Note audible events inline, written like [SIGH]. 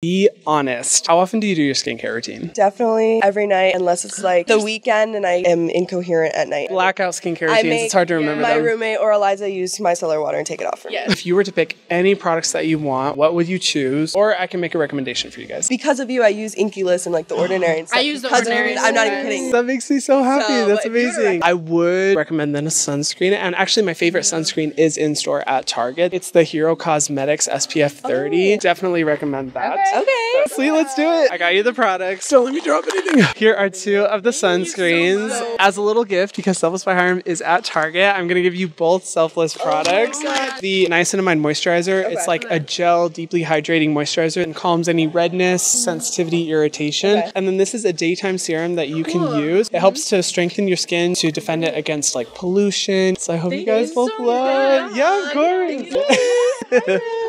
Be honest. How often do you do your skincare routine? Definitely every night, unless it's like the weekend and I am incoherent at night. Blackout skincare I routines. make It's hard to remember my them. roommate or Eliza use micellar water and take it off for me. If you were to pick any products that you want, what would you choose? Or I can make a recommendation for you guys. Because of you, I use INKEY List and like the Ordinary and [GASPS] stuff. I use The Because of Ordinary you, I'm not even kidding. That makes me so happy. So, That's if you were to amazing. I would recommend then a sunscreen. And actually, my favorite sunscreen is in store at Target. It's the Hero Cosmetics SPF 30. Definitely recommend that. Okay. Sweet, let's do it. I got you the products. Don't let me drop anything. Here are two of the sunscreens as a little gift because Selfless by Hyram is at Target. I'm gonna give you both selfless oh products. the Niacinamide moisturizer. It's like a gel, deeply hydrating moisturizer and calms any redness, sensitivity, irritation. Okay. And then this is a daytime serum that you can use. It helps to strengthen your skin to defend it against like pollution. So I hope you guys both love. Yeah, of course. [LAUGHS]